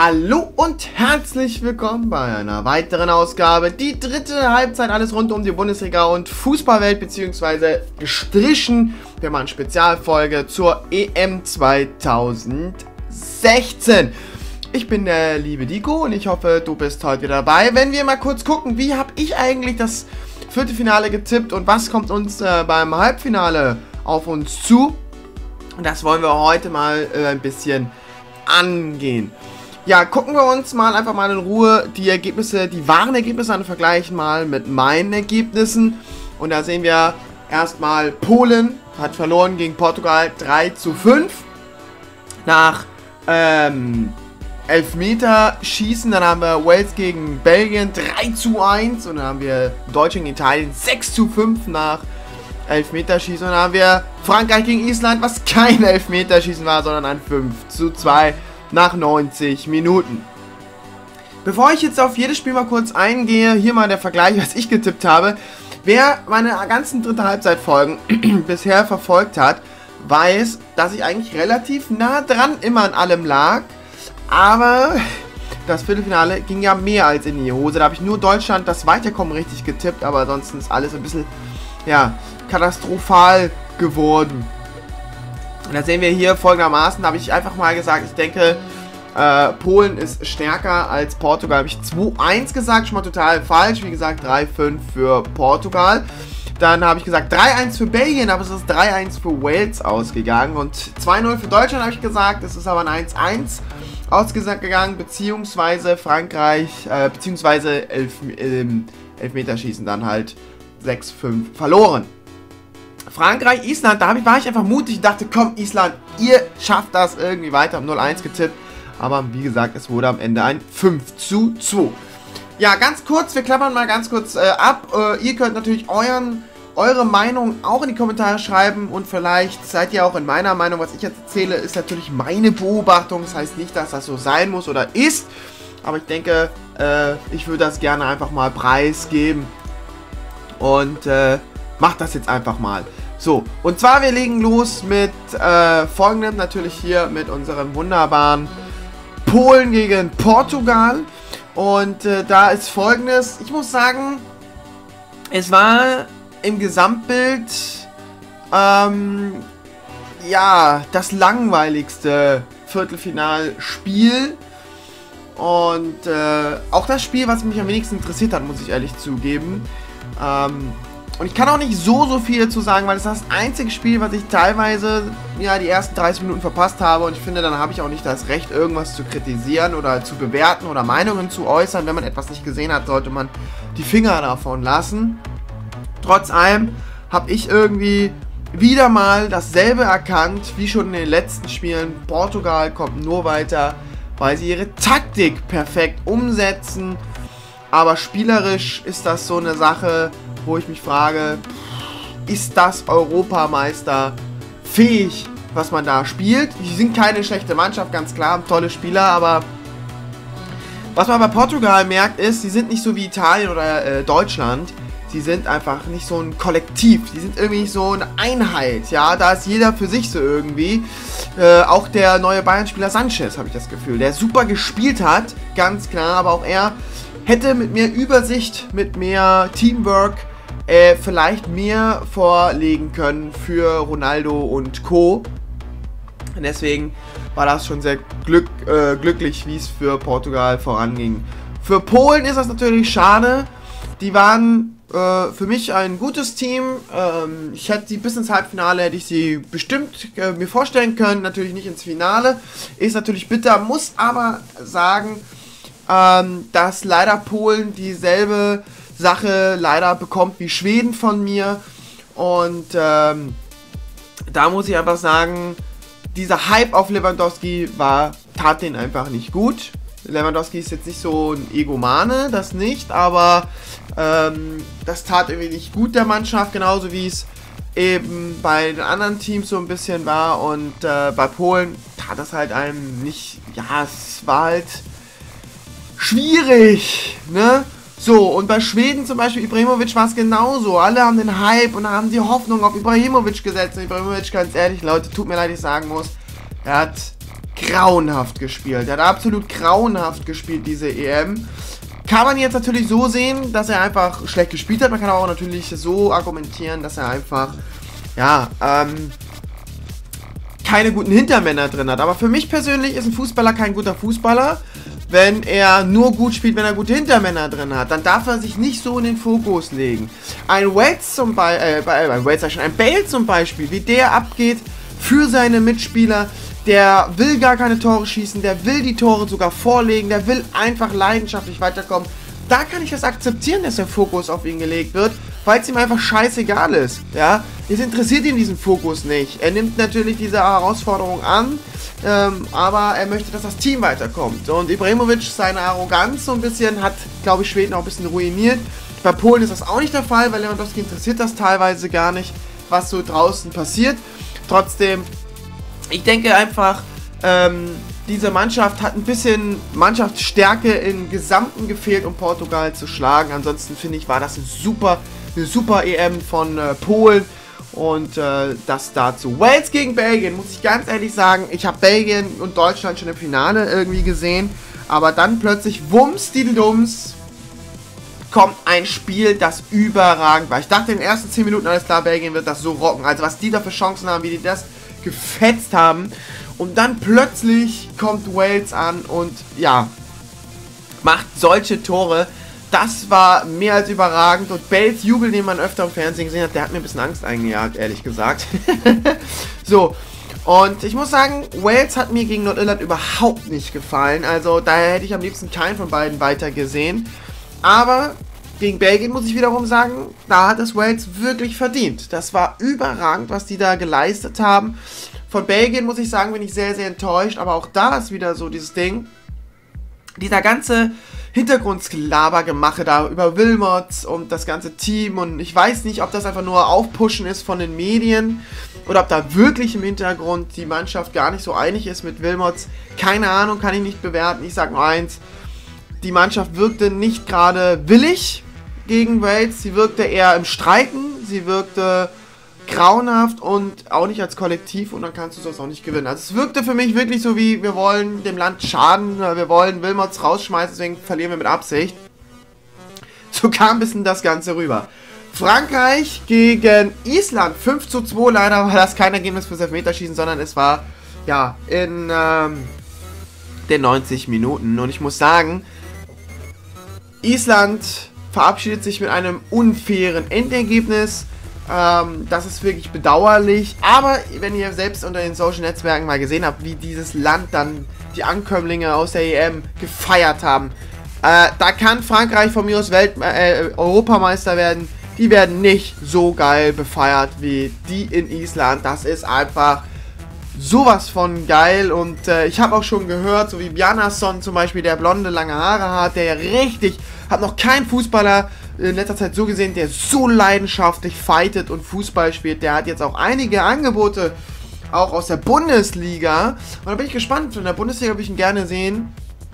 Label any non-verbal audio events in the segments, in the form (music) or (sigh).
Hallo und herzlich willkommen bei einer weiteren Ausgabe. Die dritte Halbzeit, alles rund um die Bundesliga und Fußballwelt, beziehungsweise gestrichen. Wir machen Spezialfolge zur EM 2016. Ich bin der liebe Dico und ich hoffe, du bist heute wieder dabei. Wenn wir mal kurz gucken, wie habe ich eigentlich das vierte Finale getippt und was kommt uns äh, beim Halbfinale auf uns zu? Das wollen wir heute mal äh, ein bisschen angehen. Ja, gucken wir uns mal einfach mal in Ruhe die Ergebnisse, die wahren Ergebnisse an, vergleichen mal mit meinen Ergebnissen. Und da sehen wir erstmal Polen hat verloren gegen Portugal 3 zu 5. Nach ähm, Elfmeterschießen, dann haben wir Wales gegen Belgien 3 zu 1. Und dann haben wir Deutschland gegen Italien 6 zu 5 nach Elfmeterschießen. Und dann haben wir Frankreich gegen Island, was kein Elfmeterschießen war, sondern ein 5 zu 2 nach 90 Minuten. Bevor ich jetzt auf jedes Spiel mal kurz eingehe, hier mal der Vergleich, was ich getippt habe. Wer meine ganzen dritte Halbzeitfolgen (clears throat) bisher verfolgt hat, weiß, dass ich eigentlich relativ nah dran immer an allem lag. Aber das Viertelfinale ging ja mehr als in die Hose. Da habe ich nur Deutschland das Weiterkommen richtig getippt, aber ansonsten ist alles ein bisschen, ja, katastrophal geworden. Und da sehen wir hier folgendermaßen, da habe ich einfach mal gesagt, ich denke, äh, Polen ist stärker als Portugal. Habe ich 2-1 gesagt, schon mal total falsch. Wie gesagt, 3-5 für Portugal. Dann habe ich gesagt 3-1 für Belgien, aber es ist 3-1 für Wales ausgegangen. Und 2-0 für Deutschland habe ich gesagt, es ist aber ein 1-1 ausgegangen, beziehungsweise Frankreich, äh, beziehungsweise Elf, ähm, Elfmeterschießen dann halt 6-5 verloren. Frankreich, Island, da war ich einfach mutig und dachte, komm Island, ihr schafft das irgendwie weiter. 0-1 getippt. Aber wie gesagt, es wurde am Ende ein 5 zu 2. Ja, ganz kurz, wir klappern mal ganz kurz äh, ab. Äh, ihr könnt natürlich euren, eure Meinung auch in die Kommentare schreiben und vielleicht seid ihr auch in meiner Meinung. Was ich jetzt erzähle, ist natürlich meine Beobachtung. Das heißt nicht, dass das so sein muss oder ist. Aber ich denke, äh, ich würde das gerne einfach mal preisgeben. Und äh, macht das jetzt einfach mal. So, und zwar wir legen los mit äh, folgendem, natürlich hier mit unserem wunderbaren Polen gegen Portugal. Und äh, da ist folgendes, ich muss sagen, es war im Gesamtbild, ähm, ja, das langweiligste Viertelfinalspiel. Und äh, auch das Spiel, was mich am wenigsten interessiert hat, muss ich ehrlich zugeben. Ähm, und ich kann auch nicht so, so viel dazu sagen, weil es das, das einzige Spiel, was ich teilweise ja, die ersten 30 Minuten verpasst habe. Und ich finde, dann habe ich auch nicht das Recht, irgendwas zu kritisieren oder zu bewerten oder Meinungen zu äußern. Wenn man etwas nicht gesehen hat, sollte man die Finger davon lassen. Trotz allem habe ich irgendwie wieder mal dasselbe erkannt, wie schon in den letzten Spielen. Portugal kommt nur weiter, weil sie ihre Taktik perfekt umsetzen. Aber spielerisch ist das so eine Sache, wo ich mich frage, ist das Europameister fähig, was man da spielt? Die sind keine schlechte Mannschaft, ganz klar, tolle Spieler, aber was man bei Portugal merkt, ist, sie sind nicht so wie Italien oder äh, Deutschland. Sie sind einfach nicht so ein Kollektiv. Sie sind irgendwie nicht so eine Einheit. Ja, da ist jeder für sich so irgendwie. Äh, auch der neue Bayern-Spieler Sanchez, habe ich das Gefühl, der super gespielt hat, ganz klar, aber auch er hätte mit mehr Übersicht, mit mehr Teamwork äh, vielleicht mehr vorlegen können für Ronaldo und Co. Und deswegen war das schon sehr glück, äh, glücklich, wie es für Portugal voranging. Für Polen ist das natürlich schade. Die waren äh, für mich ein gutes Team. Ähm, ich hätte sie bis ins Halbfinale, hätte ich sie bestimmt äh, mir vorstellen können. Natürlich nicht ins Finale. Ist natürlich bitter, muss aber sagen, ähm, dass leider Polen dieselbe Sache leider bekommt wie Schweden von mir. Und ähm, da muss ich einfach sagen, dieser Hype auf Lewandowski war, tat den einfach nicht gut. Lewandowski ist jetzt nicht so ein Egomane, das nicht, aber ähm, das tat irgendwie nicht gut der Mannschaft, genauso wie es eben bei den anderen Teams so ein bisschen war. Und äh, bei Polen tat das halt einem nicht, ja, es war halt schwierig, ne? So, und bei Schweden zum Beispiel, Ibrahimovic war es genauso. Alle haben den Hype und haben die Hoffnung auf Ibrahimovic gesetzt. Und Ibrahimovic, ganz ehrlich, Leute, tut mir leid, ich sagen muss, er hat grauenhaft gespielt. Er hat absolut grauenhaft gespielt, diese EM. Kann man jetzt natürlich so sehen, dass er einfach schlecht gespielt hat. Man kann auch natürlich so argumentieren, dass er einfach, ja, ähm, keine guten Hintermänner drin hat. Aber für mich persönlich ist ein Fußballer kein guter Fußballer, wenn er nur gut spielt, wenn er gute Hintermänner drin hat. Dann darf er sich nicht so in den Fokus legen. Ein Wales zum Beispiel, äh, ein Wales schon, ein Bale zum Beispiel, wie der abgeht für seine Mitspieler, der will gar keine Tore schießen, der will die Tore sogar vorlegen, der will einfach leidenschaftlich weiterkommen. Da kann ich das akzeptieren, dass der Fokus auf ihn gelegt wird, weil es ihm einfach scheißegal ist. Ja, es interessiert ihn diesen Fokus nicht. Er nimmt natürlich diese Herausforderung an, ähm, aber er möchte, dass das Team weiterkommt. Und Ibrahimovic, seine Arroganz so ein bisschen, hat, glaube ich, Schweden auch ein bisschen ruiniert. Bei Polen ist das auch nicht der Fall, weil Lewandowski interessiert das teilweise gar nicht, was so draußen passiert. Trotzdem ich denke einfach, ähm, diese Mannschaft hat ein bisschen Mannschaftsstärke im Gesamten gefehlt, um Portugal zu schlagen. Ansonsten finde ich, war das eine super, eine super EM von äh, Polen. Und äh, das dazu. Wales gegen Belgien, muss ich ganz ehrlich sagen. Ich habe Belgien und Deutschland schon im Finale irgendwie gesehen. Aber dann plötzlich, wumms, die Dums, kommt ein Spiel, das überragend war. Ich dachte in den ersten 10 Minuten, alles klar, Belgien wird das so rocken. Also was die da für Chancen haben, wie die das gefetzt haben. Und dann plötzlich kommt Wales an und ja, macht solche Tore. Das war mehr als überragend. Und Bales Jubel, den man öfter im Fernsehen gesehen hat, der hat mir ein bisschen Angst eingejagt, ehrlich gesagt. (laughs) so, und ich muss sagen, Wales hat mir gegen Nordirland überhaupt nicht gefallen. Also daher hätte ich am liebsten keinen von beiden weiter gesehen. Aber gegen Belgien muss ich wiederum sagen, da hat es Wales wirklich verdient. Das war überragend, was die da geleistet haben. Von Belgien muss ich sagen, bin ich sehr, sehr enttäuscht. Aber auch da ist wieder so dieses Ding. Dieser ganze Hintergrundlabergemache da über Wilmots und das ganze Team. Und ich weiß nicht, ob das einfach nur Aufpushen ist von den Medien oder ob da wirklich im Hintergrund die Mannschaft gar nicht so einig ist mit Wilmots. Keine Ahnung, kann ich nicht bewerten. Ich sage nur eins. Die Mannschaft wirkte nicht gerade willig gegen Wales. Sie wirkte eher im Streiken, sie wirkte grauenhaft und auch nicht als Kollektiv und dann kannst du das auch nicht gewinnen. Also es wirkte für mich wirklich so wie, wir wollen dem Land schaden, wir wollen Wilmots rausschmeißen, deswegen verlieren wir mit Absicht. (laughs) So kam ein bisschen das Ganze rüber. Frankreich gegen Island, 5 zu 2, leider war das kein Ergebnis fürs Elfmeterschießen, sondern es war, ja, in ähm, den 90 Minuten. Und ich muss sagen, Island verabschiedet sich mit einem unfairen Endergebnis. Ähm, das ist wirklich bedauerlich. Aber wenn ihr selbst unter den Social Netzwerken mal gesehen habt, wie dieses Land dann die Ankömmlinge aus der EM gefeiert haben, äh, da kann Frankreich von mir aus Welt äh, Europameister werden. Die werden nicht so geil befeiert wie die in Island. Das ist einfach sowas von geil und äh, ich habe auch schon gehört, so wie Bjarnason zum Beispiel, der blonde lange Haare hat, der ja richtig, hat noch kein Fußballer in letzter Zeit so gesehen, der so leidenschaftlich fightet und Fußball spielt. Der hat jetzt auch einige Angebote auch aus der Bundesliga und da bin ich gespannt. In der Bundesliga würde ich ihn gerne sehen.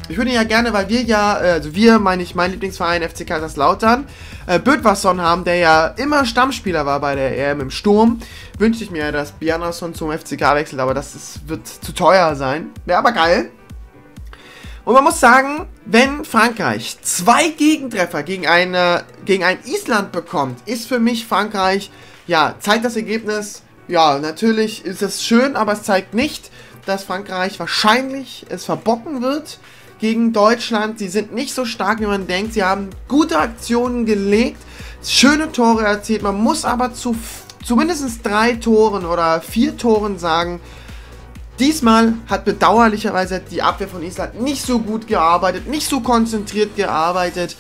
Ich würde ihn ja gerne, weil wir ja, äh, also wir, meine ich, mein Lieblingsverein FC Kaiserslautern, äh, Bödwasson haben, der ja immer Stammspieler war bei der EM im Sturm, wünschte ich mir, dass Bjarnason zum FCK wechselt, aber das ist, wird zu teuer sein. Wäre aber geil. Und man muss sagen, wenn Frankreich zwei Gegentreffer gegen, eine, gegen ein Island bekommt, ist für mich Frankreich, ja, zeigt das Ergebnis, ja, natürlich ist es schön, aber es zeigt nicht, dass Frankreich wahrscheinlich es verbocken wird gegen Deutschland. Sie sind nicht so stark, wie man denkt. Sie haben gute Aktionen gelegt, schöne Tore erzielt. Man muss aber zu zumindest drei Toren oder vier Toren sagen, Diesmal hat bedauerlicherweise die Abwehr von Island nicht so gut gearbeitet, nicht so konzentriert gearbeitet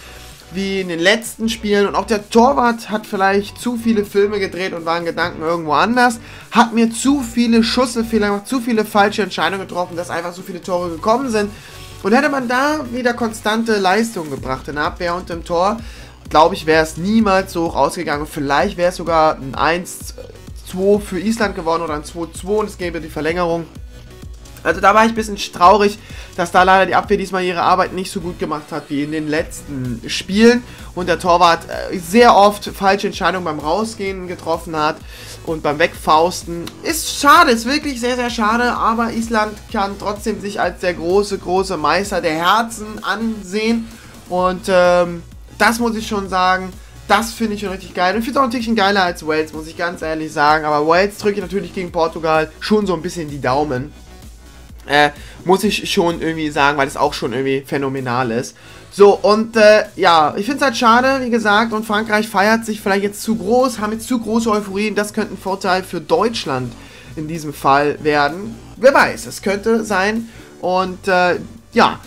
wie in den letzten Spielen. Und auch der Torwart hat vielleicht zu viele Filme gedreht und war in Gedanken irgendwo anders. Hat mir zu viele Schusselfehler gemacht, zu viele falsche Entscheidungen getroffen, dass einfach so viele Tore gekommen sind. Und hätte man da wieder konstante Leistung gebracht in der Abwehr und im Tor, glaube ich, wäre es niemals so hoch ausgegangen. Vielleicht wäre es sogar ein 1-2 für Island geworden oder ein 2-2 und es gäbe die Verlängerung. Also da war ich ein bisschen traurig, dass da leider die Abwehr diesmal ihre Arbeit nicht so gut gemacht hat wie in den letzten Spielen und der Torwart äh, sehr oft falsche Entscheidungen beim Rausgehen getroffen hat und beim Wegfausten. Ist schade, ist wirklich sehr, sehr schade, aber Island kann trotzdem sich als der große, große Meister der Herzen ansehen und ähm, das muss ich schon sagen. Das finde ich schon richtig geil. Und ich finde es auch ein Tickchen geiler als Wales, muss ich ganz ehrlich sagen. Aber Wales drücke ich natürlich gegen Portugal schon so ein bisschen die Daumen. Äh, muss ich schon irgendwie sagen, weil es auch schon irgendwie phänomenal ist. So, und äh, ja, ich finde es halt schade, wie gesagt, und Frankreich feiert sich vielleicht jetzt zu groß, haben jetzt zu große Euphorie und das könnte ein Vorteil für Deutschland in diesem Fall werden. Wer weiß, es könnte sein. Und äh, ja,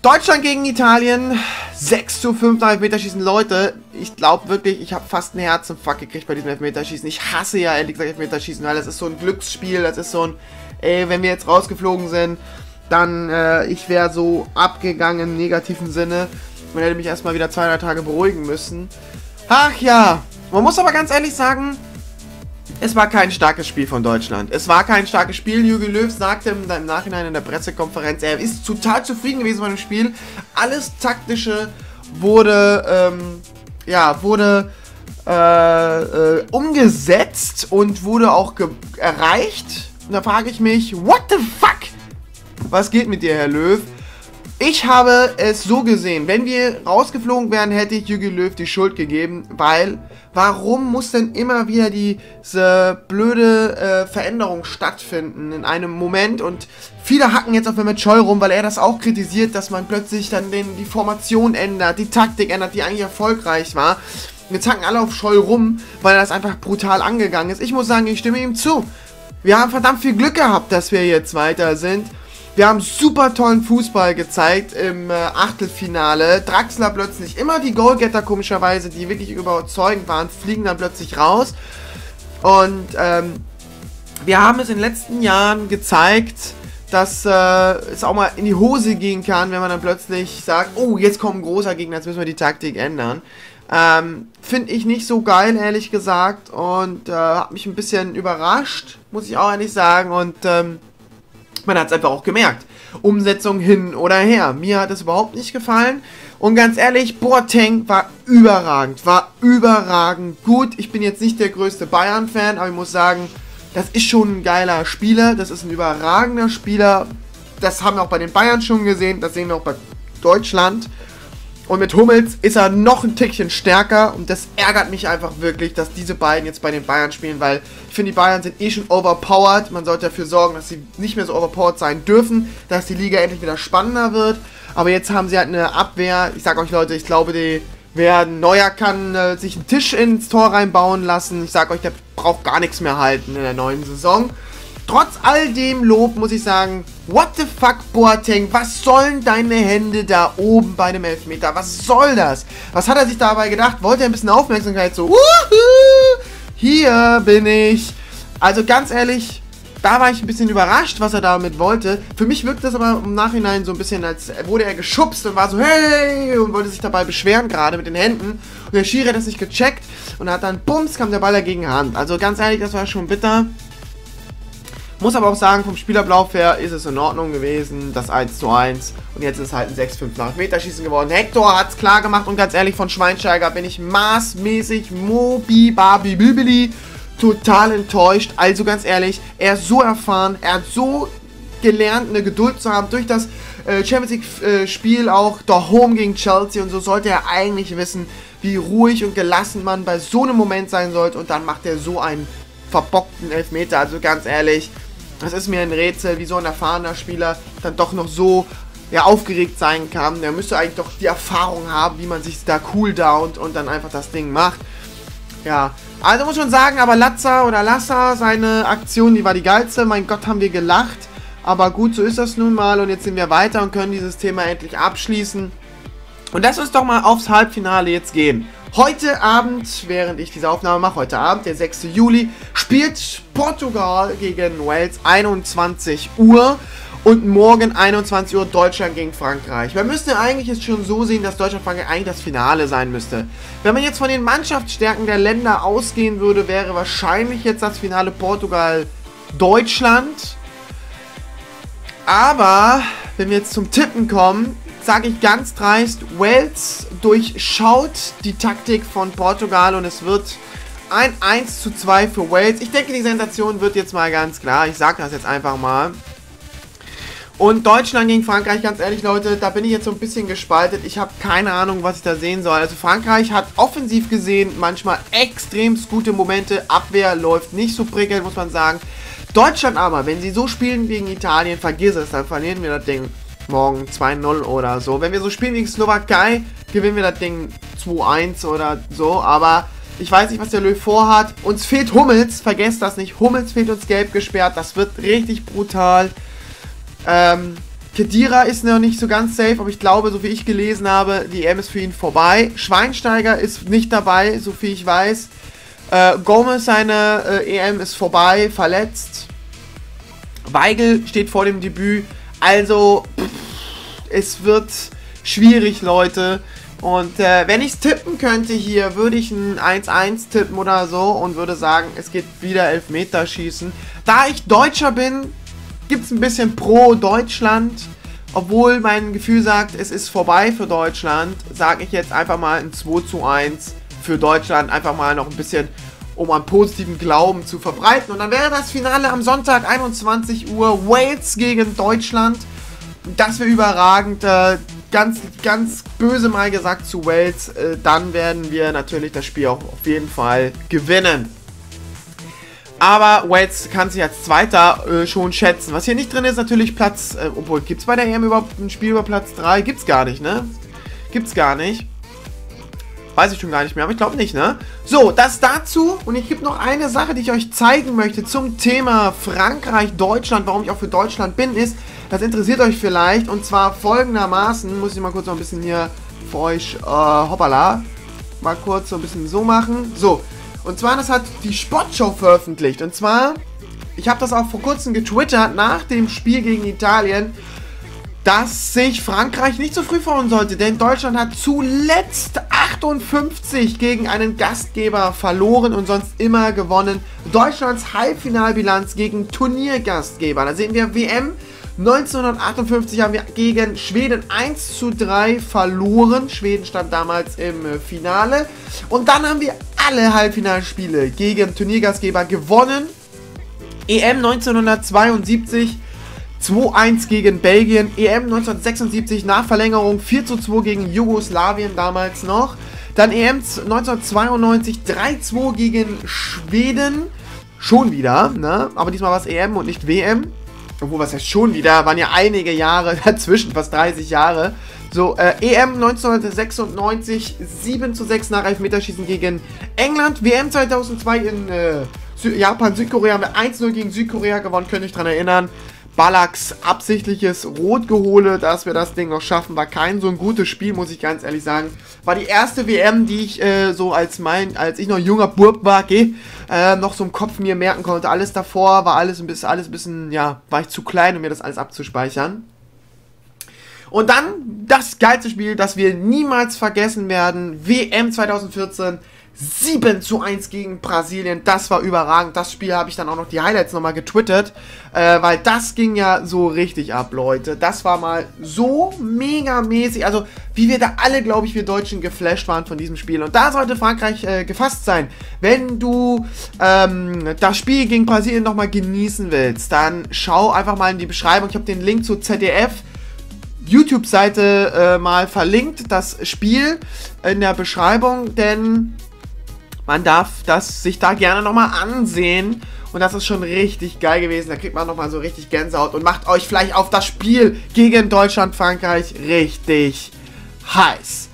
Deutschland gegen Italien, 6 zu 5 nach Elfmeterschießen. Leute, ich glaube wirklich, ich habe fast ein Herzinfarkt gekriegt bei diesem Elfmeterschießen. Ich hasse ja ehrlich gesagt Elfmeterschießen, weil das ist so ein Glücksspiel, das ist so ein ey, wenn wir jetzt rausgeflogen sind, dann äh, ich wäre so abgegangen im negativen Sinne. Man hätte mich erstmal wieder zwei, drei Tage beruhigen müssen. Ach ja, man muss aber ganz ehrlich sagen, es war kein starkes Spiel von Deutschland. Es war kein starkes Spiel. Jürgen Löw sagte im, im Nachhinein in der Pressekonferenz, er ist total zufrieden gewesen mit dem Spiel. Alles taktische wurde, ähm, ja, wurde äh, äh, umgesetzt und wurde auch erreicht. Und da frage ich mich, what the fuck? Was geht mit dir, Herr Löw? Ich habe es so gesehen, wenn wir rausgeflogen wären, hätte ich Jürgen Löw die Schuld gegeben, weil warum muss denn immer wieder diese blöde äh, Veränderung stattfinden in einem Moment und viele hacken jetzt auf Mehmet Scholl rum, weil er das auch kritisiert, dass man plötzlich dann den, die Formation ändert, die Taktik ändert, die eigentlich erfolgreich war. Jetzt hacken alle auf Scholl rum, weil er das einfach brutal angegangen ist. Ich muss sagen, ich stimme ihm zu. Wir haben verdammt viel Glück gehabt, dass wir jetzt weiter sind. Wir haben super tollen Fußball gezeigt im äh, Achtelfinale. Draxler plötzlich, immer die Goalgetter komischerweise, die wirklich überzeugend waren, fliegen dann plötzlich raus. Und ähm, wir haben es in den letzten Jahren gezeigt, dass äh, es auch mal in die Hose gehen kann, wenn man dann plötzlich sagt, oh, jetzt kommt ein großer Gegner, jetzt müssen wir die Taktik ändern. Ähm, Finde ich nicht so geil, ehrlich gesagt. Und äh, hat mich ein bisschen überrascht, muss ich auch ehrlich sagen. Und ähm, man hat es einfach auch gemerkt. Umsetzung hin oder her. Mir hat es überhaupt nicht gefallen. Und ganz ehrlich, Boateng war überragend. War überragend gut. Ich bin jetzt nicht der größte Bayern-Fan, aber ich muss sagen, das ist schon ein geiler Spieler. Das ist ein überragender Spieler. Das haben wir auch bei den Bayern schon gesehen. Das sehen wir auch bei Deutschland. Und mit Hummels ist er noch ein Tickchen stärker und das ärgert mich einfach wirklich, dass diese beiden jetzt bei den Bayern spielen, weil ich finde, die Bayern sind eh schon overpowered. Man sollte dafür sorgen, dass sie nicht mehr so overpowered sein dürfen, dass die Liga endlich wieder spannender wird. Aber jetzt haben sie halt eine Abwehr. Ich sag euch Leute, ich glaube, die werden. Neuer kann äh, sich einen Tisch ins Tor reinbauen lassen. Ich sag euch, der braucht gar nichts mehr halten in der neuen Saison. Trotz all dem Lob muss ich sagen, what the fuck, Boateng, was sollen deine Hände da oben bei dem Elfmeter? Was soll das? Was hat er sich dabei gedacht? Wollte er ein bisschen Aufmerksamkeit so, Wuhu, hier bin ich. Also ganz ehrlich, da war ich ein bisschen überrascht, was er damit wollte. Für mich wirkt das aber im Nachhinein so ein bisschen, als wurde er geschubst und war so, hey, und wollte sich dabei beschweren, gerade mit den Händen. Und der Schiri hat das nicht gecheckt und hat dann, bums, kam der Ball dagegen Hand. Also ganz ehrlich, das war schon bitter. Muss aber auch sagen, vom Spielerlauf her ist es in Ordnung gewesen, das 1 zu 1. Und jetzt ist halt ein 6-5 nach Meterschießen geworden. Hector hat es klar gemacht und ganz ehrlich, von Schweinsteiger bin ich maßmäßig Mobi Babi Bibili total enttäuscht. Also ganz ehrlich, er ist so erfahren, er hat so gelernt, eine Geduld zu haben durch das äh, Champions League-Spiel äh, auch Home gegen Chelsea und so sollte er eigentlich wissen, wie ruhig und gelassen man bei so einem Moment sein sollte und dann macht er so einen verbockten Elfmeter. Also ganz ehrlich, das ist mir ein Rätsel, wie so ein erfahrener Spieler dann doch noch so ja, aufgeregt sein kann. Er müsste eigentlich doch die Erfahrung haben, wie man sich da cool downt und dann einfach das Ding macht. Ja, also muss schon sagen, aber Latza oder Lassa, seine Aktion, die war die geilste. Mein Gott, haben wir gelacht. Aber gut, so ist das nun mal. Und jetzt sind wir weiter und können dieses Thema endlich abschließen. Und lass uns doch mal aufs Halbfinale jetzt gehen. Heute Abend, während ich diese Aufnahme mache, heute Abend, der 6. Juli, spielt Portugal gegen Wales 21 Uhr und morgen 21 Uhr Deutschland gegen Frankreich. Müssen ja eigentlich jetzt schon so sehen, dass Deutschland-Frankreich eigentlich das Finale sein müsste. Wenn man jetzt von den Mannschaftsstärken der Länder ausgehen würde, wäre wahrscheinlich jetzt das Finale Portugal-Deutschland. Aber, wenn wir jetzt zum Tippen kommen, sage ich ganz dreist, Wales durchschaut die Taktik von Portugal und es wird ein 1 zu 2 für Wales. Ich denke, die Sensation wird jetzt mal ganz klar. Ich sage das jetzt einfach mal. Und Deutschland gegen Frankreich, ganz ehrlich, Leute, da bin ich jetzt so ein bisschen gespaltet. Ich habe keine Ahnung, was ich da sehen soll. Also Frankreich hat offensiv gesehen manchmal extremst gute Momente. Abwehr läuft nicht so prickelnd, muss man sagen. Deutschland aber, wenn sie so spielen gegen Italien, vergiss es, dann verlieren wir das Ding morgen 2-0 oder so. Wenn wir so spielen gegen Slowakei, gewinnen wir das Ding 2-1 oder so. Aber ich weiß nicht, was der Löw vorhat. Uns fehlt Hummels, vergesst das nicht. Hummels fehlt uns gelb gesperrt. Das wird richtig brutal. Ähm, Kedira ist noch nicht so ganz safe, aber ich glaube, so wie ich gelesen habe, die EM ist für ihn vorbei. Schweinsteiger ist nicht dabei, so viel ich weiß. Äh, Gomez, seine äh, EM ist vorbei, verletzt. Weigel steht vor dem Debüt. Also, pff, es wird schwierig, Leute. Und äh, wenn ich es tippen könnte hier, würde ich ein 1-1 tippen oder so und würde sagen, es geht wieder Elfmeterschießen. Da ich Deutscher bin, gibt es ein bisschen pro Deutschland. Obwohl mein Gefühl sagt, es ist vorbei für Deutschland, sage ich jetzt einfach mal ein 2 zu 1 für Deutschland. Einfach mal noch ein bisschen, um einen positiven Glauben zu verbreiten. Und dann wäre das Finale am Sonntag 21 Uhr Wales gegen Deutschland. Das wäre überragend. Äh, ganz, ganz böse mal gesagt zu Wales. Äh, dann werden wir natürlich das Spiel auch auf jeden Fall gewinnen. Aber Wales kann sich als Zweiter äh, schon schätzen. Was hier nicht drin ist, natürlich Platz. Äh, obwohl, gibt es bei der EM überhaupt ein Spiel über Platz 3? Gibt's gar nicht, ne? Gibt's gar nicht. Weiß ich schon gar nicht mehr, aber ich glaube nicht, ne? So, das dazu. Und ich gibt noch eine Sache, die ich euch zeigen möchte zum Thema Frankreich, Deutschland, warum ich auch für Deutschland bin, ist, das interessiert euch vielleicht. Und zwar folgendermaßen, muss ich mal kurz noch ein bisschen hier für euch, äh, hoppala, mal kurz so ein bisschen so machen. So, und zwar, das hat die Sportshow veröffentlicht. Und zwar, ich habe das auch vor kurzem getwittert, nach dem Spiel gegen Italien, dass sich Frankreich nicht so früh freuen sollte, denn Deutschland hat zuletzt 58 gegen einen Gastgeber verloren und sonst immer gewonnen. Deutschlands Halbfinalbilanz gegen Turniergastgeber. Da sehen wir WM 1958 haben wir gegen Schweden 1 zu 3 verloren. Schweden stand damals im Finale. Und dann haben wir alle Halbfinalspiele gegen Turniergastgeber gewonnen. EM 1972 2-1 gegen Belgien. EM 1976 nach Verlängerung 4 zu 2 gegen Jugoslawien damals noch. Dann EM 1992 3-2 gegen Schweden. Schon wieder, ne? Aber diesmal war es EM und nicht WM obwohl was heißt schon wieder, waren ja einige Jahre (laughs) dazwischen, fast 30 Jahre. So, äh, EM 1996, 7 zu 6 nach Elfmeterschießen gegen England. WM 2002 in äh, Japan, Südkorea haben wir 1-0 gegen Südkorea gewonnen, könnt ihr euch daran erinnern. Ballacks absichtliches Rotgehole, dass wir das Ding noch schaffen, war kein so ein gutes Spiel, muss ich ganz ehrlich sagen. War die erste WM, die ich äh, so als mein, als ich noch junger Burb war, okay, äh, noch so im Kopf mir merken konnte. Alles davor war alles ein bisschen, alles ein bisschen, ja, war ich zu klein, um mir das alles abzuspeichern. Und dann das geilste Spiel, das wir niemals vergessen werden, WM 2014. 7 zu 1 gegen Brasilien. Das war überragend. Das Spiel habe ich dann auch noch die Highlights nochmal getwittert, äh, weil das ging ja so richtig ab, Leute. Das war mal so mega mäßig. Also, wie wir da alle, glaube ich, wir Deutschen geflasht waren von diesem Spiel. Und da sollte Frankreich äh, gefasst sein. Wenn du ähm, das Spiel gegen Brasilien nochmal genießen willst, dann schau einfach mal in die Beschreibung. Ich habe den Link zu ZDF. YouTube-Seite äh, mal verlinkt, das Spiel in der Beschreibung, denn man darf das sich da gerne nochmal ansehen. Und das ist schon richtig geil gewesen. Da kriegt man nochmal so richtig Gänsehaut und macht euch vielleicht auf das Spiel gegen Deutschland, Frankreich richtig heiß.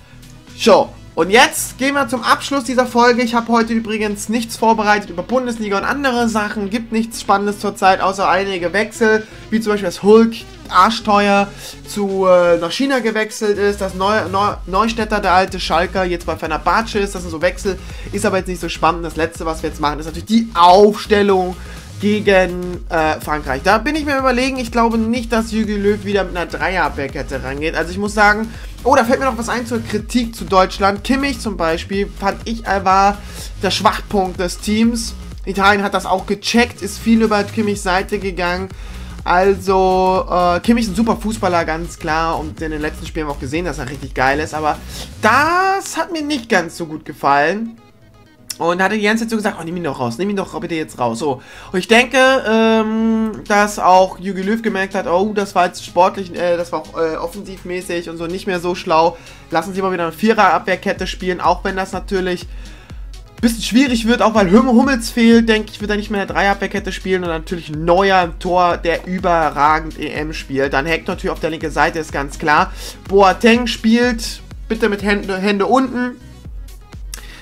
So, und jetzt gehen wir zum Abschluss dieser Folge. Ich habe heute übrigens nichts vorbereitet über Bundesliga und andere Sachen. Gibt nichts Spannendes zurzeit, außer einige Wechsel, wie zum Beispiel das Hulk arschteuer zu, äh, nach China gewechselt ist, dass Neu, Neu, Neustädter, der alte Schalker, jetzt bei Fenerbahce ist, das sind so Wechsel, ist aber jetzt nicht so spannend. Das letzte, was wir jetzt machen, ist natürlich die Aufstellung gegen äh, Frankreich. Da bin ich mir überlegen, ich glaube nicht, dass Jürgen Löw wieder mit einer Dreierabwehrkette rangeht. Also ich muss sagen, oh, da fällt mir noch was ein zur Kritik zu Deutschland. Kimmich zum Beispiel, fand ich, er war der Schwachpunkt des Teams. Italien hat das auch gecheckt, ist viel über Kimmichs Seite gegangen. Also, äh, Kimmich ist ein super Fußballer, ganz klar. Und in den letzten Spielen haben wir auch gesehen, dass er richtig geil ist. Aber das hat mir nicht ganz so gut gefallen. Und hatte die ganze Zeit so gesagt, oh, nimm ihn doch raus, nimm ihn doch bitte jetzt raus. So. Und ich denke, ähm, dass auch Jürgen Löw gemerkt hat, oh, das war jetzt sportlich, äh, das war auch äh, offensivmäßig und so nicht mehr so schlau. Lassen Sie mal wieder eine Vierer-Abwehrkette spielen, auch wenn das natürlich bisschen schwierig wird, auch weil Hummels fehlt, denke ich, wird er nicht mehr eine Dreierabwehrkette spielen und natürlich neuer im Tor, der überragend EM spielt. Dann Hector natürlich auf der linken Seite, ist ganz klar. Boateng spielt bitte mit Hände, Hände unten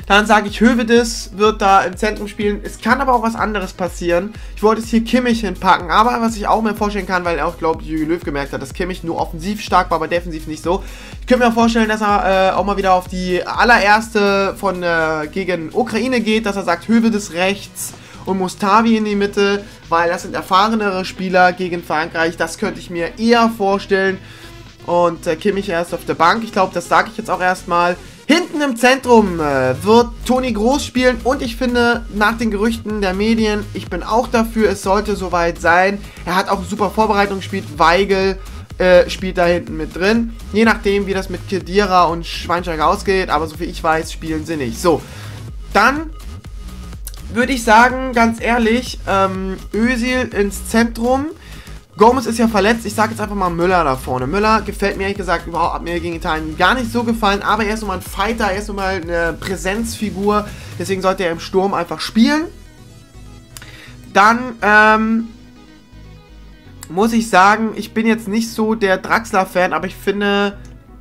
dann sage ich, Hövedes wird da im Zentrum spielen. Es kann aber auch was anderes passieren. Ich wollte es hier Kimmich hinpacken, aber was ich auch mir vorstellen kann, weil er auch, glaube ich, Jürgen Löw gemerkt hat, dass Kimmich nur offensiv stark war, aber defensiv nicht so. Ich könnte mir vorstellen, dass er äh, auch mal wieder auf die allererste von äh, gegen Ukraine geht, dass er sagt, Hövedes rechts und Mustavi in die Mitte, weil das sind erfahrenere Spieler gegen Frankreich. Das könnte ich mir eher vorstellen. Und äh, Kimmich erst auf der Bank. Ich glaube, das sage ich jetzt auch erstmal. Hinten im Zentrum äh, wird Toni Groß spielen und ich finde, nach den Gerüchten der Medien, ich bin auch dafür, es sollte soweit sein. Er hat auch super Vorbereitung gespielt. Weigel äh, spielt da hinten mit drin. Je nachdem, wie das mit Kedira und Schweinsteiger ausgeht, aber so viel ich weiß, spielen sie nicht. So, dann würde ich sagen, ganz ehrlich, ähm, Özil ins Zentrum. Gomez ist ja verletzt. Ich sage jetzt einfach mal Müller da vorne. Müller gefällt mir ehrlich gesagt überhaupt, hat mir gegen Italien gar nicht so gefallen. Aber er ist nochmal ein Fighter, er ist nochmal eine Präsenzfigur. Deswegen sollte er im Sturm einfach spielen. Dann, ähm, muss ich sagen, ich bin jetzt nicht so der Draxler-Fan, aber ich finde,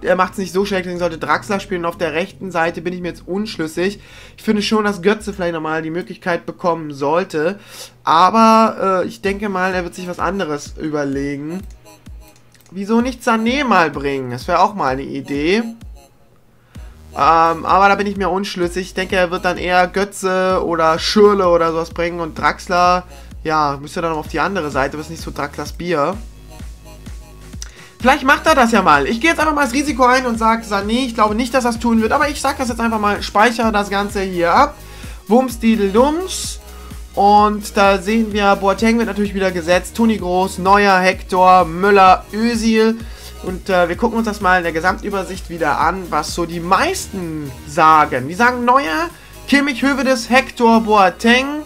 er macht es nicht so schlecht, deswegen sollte Draxler spielen. Auf der rechten Seite bin ich mir jetzt unschlüssig. Ich finde schon, dass Götze vielleicht nochmal die Möglichkeit bekommen sollte. Aber äh, ich denke mal, er wird sich was anderes überlegen. Wieso nicht Sané mal bringen? Das wäre auch mal eine Idee. Ähm, aber da bin ich mir unschlüssig. Ich denke, er wird dann eher Götze oder Schürle oder sowas bringen. Und Draxler, ja, müsste dann auf die andere Seite. Das ist nicht so Draxlers Bier. Vielleicht macht er das ja mal. Ich gehe jetzt einfach mal das Risiko ein und sage, Sané, ich glaube nicht, dass er das tun wird, aber ich sage das jetzt einfach mal, speichere das Ganze hier ab. Wumms, Dums. Und da sehen wir, Boateng wird natürlich wieder gesetzt, Toni Groß, Neuer, Hector, Müller, Özil. Und äh, wir gucken uns das mal in der Gesamtübersicht wieder an, was so die meisten sagen. Die sagen Neuer, Kimmich, Hövedes, Hector, Boateng.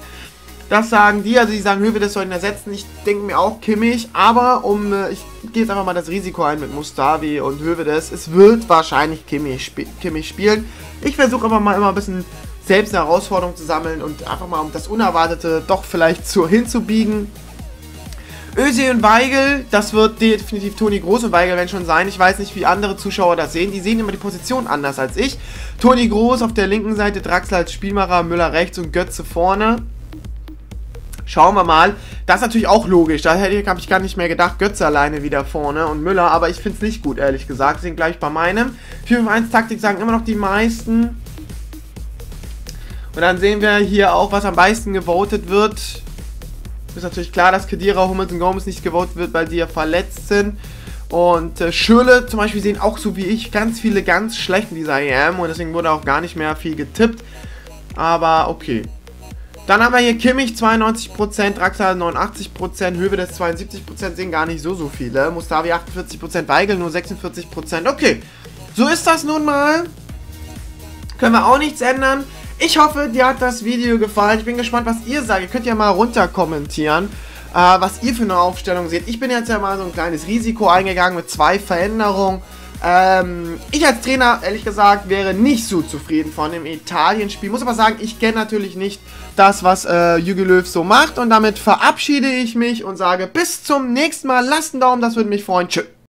Das sagen die, also die sagen, Hövedes soll ihn ersetzen. Ich denke mir auch Kimmich, aber um, äh, ich gehe jetzt einfach mal das Risiko ein mit Mustavi und Hövedes. Es wird wahrscheinlich Kimmich, sp Kimmich spielen. Ich versuche aber mal immer ein bisschen selbst eine Herausforderung zu sammeln und einfach mal um das Unerwartete doch vielleicht zu, hinzubiegen. Ösi und Weigel, das wird definitiv Toni Groß und Weigel werden schon sein. Ich weiß nicht, wie andere Zuschauer das sehen. Die sehen immer die Position anders als ich. Toni Groß auf der linken Seite, Draxler als Spielmacher, Müller rechts und Götze vorne. Schauen wir mal. Das ist natürlich auch logisch. Da hätte ich gar nicht mehr gedacht. Götze alleine wieder vorne und Müller. Aber ich finde es nicht gut, ehrlich gesagt. Deswegen gleich bei meinem. 4-5-1-Taktik sagen immer noch die meisten. Und dann sehen wir hier auch, was am meisten gewotet wird. Ist natürlich klar, dass Kedira, Hummels und Gomez nicht gewotet wird, weil die ja verletzt sind. Und äh, Schürle zum Beispiel sehen auch so wie ich ganz viele ganz schlecht in dieser EM und deswegen wurde auch gar nicht mehr viel getippt. Aber okay. Dann haben wir hier Kimmich 92%, Draxler 89%, Hövedes 72%, sehen gar nicht so, so viele. Mustavi 48%, Weigel nur 46%. Okay, so ist das nun mal. Können wir auch nichts ändern. Ich hoffe, dir hat das Video gefallen. Ich bin gespannt, was ihr sagt. Ihr könnt ja mal runter kommentieren, äh, was ihr für eine Aufstellung seht. Ich bin jetzt ja mal so ein kleines Risiko eingegangen mit zwei Veränderungen. Ähm, ich als Trainer, ehrlich gesagt, wäre nicht so zufrieden von dem Italien-Spiel. Muss aber sagen, ich kenne natürlich nicht das, was äh, Jürgen Löw so macht. Und damit verabschiede ich mich und sage bis zum nächsten Mal. Lasst einen Daumen, das würde mich freuen. Tschüss.